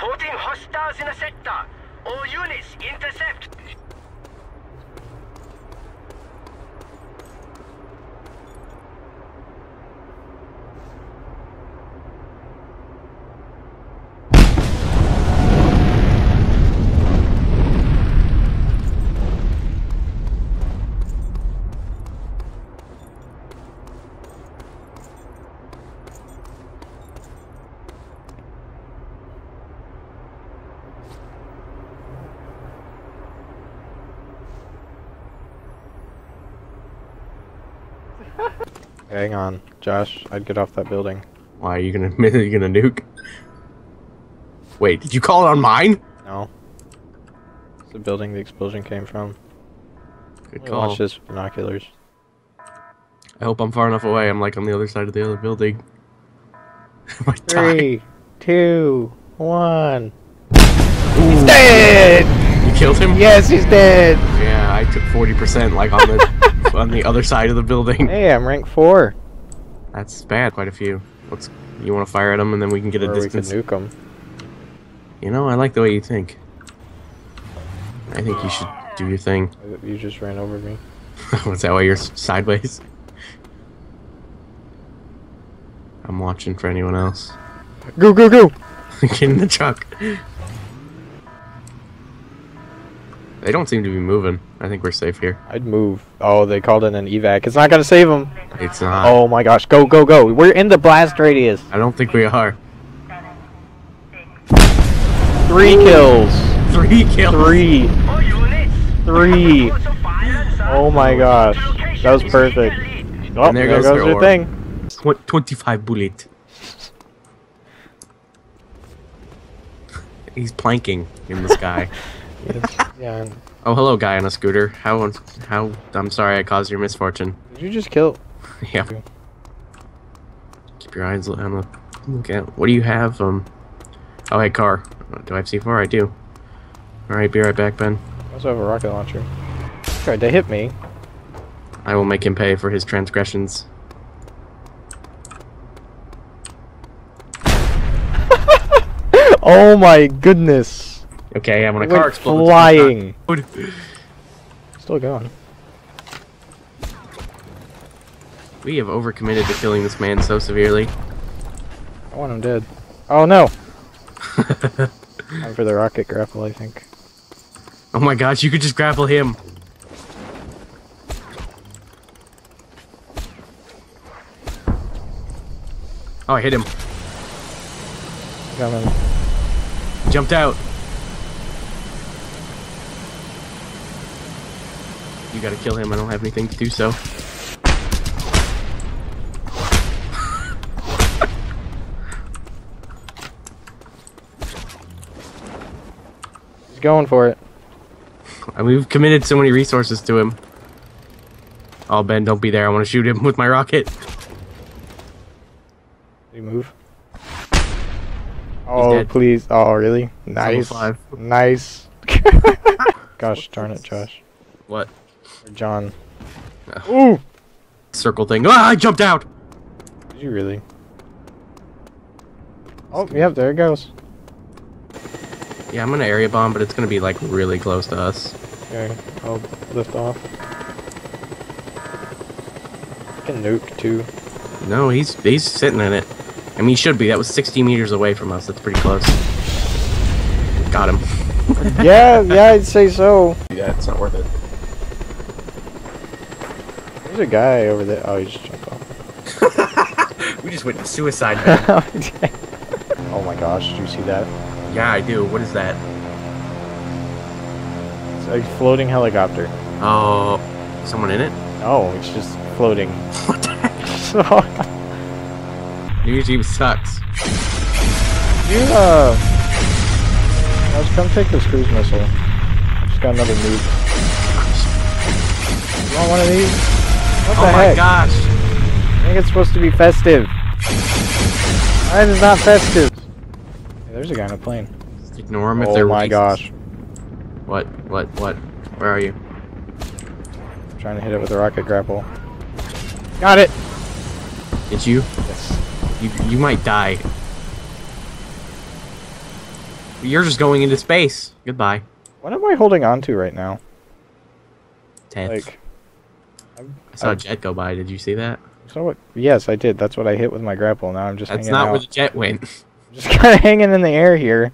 Reporting hostiles in the sector. All units intercept. Hang on, Josh. I'd get off that building. Why are you gonna are you gonna nuke? Wait, did you call it on mine? No. It's the building the explosion came from. Good call. Watch this with binoculars. I hope I'm far enough away. I'm like on the other side of the other building. My time. Three, two, one. He's dead! Killed him? Yes, he's dead! Yeah, I took 40% like on the on the other side of the building. Hey, I'm rank four. That's bad. Quite a few. Let's. You want to fire at him and then we can get a Or we distance. nuke him. You know, I like the way you think. I think you should do your thing. You just ran over me. Was that? Why you're sideways? I'm watching for anyone else. Go, go, go! Get in the truck. They don't seem to be moving. I think we're safe here. I'd move. Oh, they called in an evac. It's not gonna save them. It's not. Oh my gosh, go, go, go. We're in the blast radius. I don't think we are. Three kills. Three kills. Three. Three. Oh my gosh. That was perfect. Oh, And there there, goes goes, your orb. thing. Tw- 25 bullet. He's planking in the sky. Yeah. oh, hello, guy on a scooter. How? How? I'm sorry, I caused your misfortune. Did you just kill? yeah. Keep your eyes on the look out. What do you have? Um. Oh, hey, car. Do I have C4? I do. All right, be right back, Ben. I also have a rocket launcher. Tried to hit me. I will make him pay for his transgressions. Oh my goodness. Okay, yeah, when a It car went explodes, flying. Still going. We have overcommitted to killing this man so severely. I want him dead. Oh no. Time for the rocket grapple, I think. Oh my gosh, you could just grapple him. Oh, I hit him. Coming. He jumped out. You gotta kill him. I don't have anything to do so. He's going for it. And we've committed so many resources to him. Oh, Ben, don't be there. I want to shoot him with my rocket. He move? Oh, please. Oh, really? Nice. Nice. Gosh darn it, Josh. What? Or John. Ugh. Ooh! Circle thing. Ah, I jumped out! Did you really? Oh, yep, there it goes. Yeah, I'm gonna area bomb, but it's gonna be like really close to us. Okay, I'll lift off. I can nuke too. No, he's he's sitting in it. I mean, he should be. That was 60 meters away from us. That's pretty close. Got him. yeah, yeah, I'd say so. Yeah, it's not worth it. There's a guy over there. Oh, he just jumped off. We just went to suicide. oh my gosh, did you see that? yeah, I do. What is that? It's a floating helicopter. Oh, someone in it? Oh, it's just floating. What the heck? So, New Jeep sucks. you, uh... Let's come take this cruise missile. Just got another nuke. You want one of these? What oh the my heck? gosh. I think it's supposed to be festive. Why is it not festive? Hey, there's a guy in a plane. Just ignore them if oh they're Oh my gosh. What? What? What? Where are you? trying to hit it with a rocket grapple. Got it! Did you? Yes. You you might die. You're just going into space. Goodbye. What am I holding on to right now? Ted. Like, I saw a jet go by. Did you see that? so what? Yes, I did. That's what I hit with my grapple. Now I'm just That's hanging not out. where the jet went. just kind of hanging in the air here.